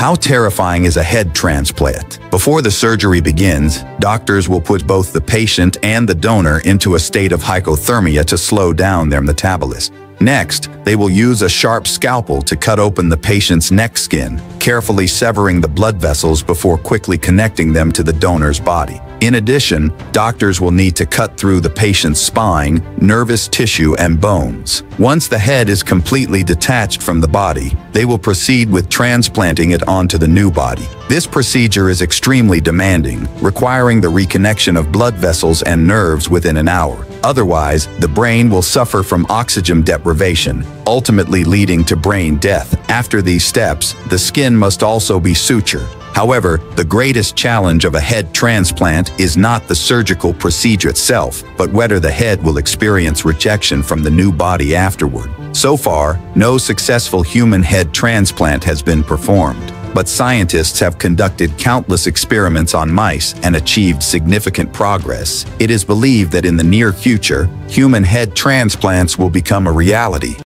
How terrifying is a head transplant? Before the surgery begins, doctors will put both the patient and the donor into a state of hypothermia to slow down their metabolism. Next, they will use a sharp scalpel to cut open the patient's neck skin, carefully severing the blood vessels before quickly connecting them to the donor's body. In addition, doctors will need to cut through the patient's spine, nervous tissue, and bones. Once the head is completely detached from the body, they will proceed with transplanting it onto the new body. This procedure is extremely demanding, requiring the reconnection of blood vessels and nerves within an hour. Otherwise, the brain will suffer from oxygen deprivation, ultimately leading to brain death. After these steps, the skin must also be sutured. However, the greatest challenge of a head transplant is not the surgical procedure itself, but whether the head will experience rejection from the new body afterward. So far, no successful human head transplant has been performed, but scientists have conducted countless experiments on mice and achieved significant progress. It is believed that in the near future, human head transplants will become a reality.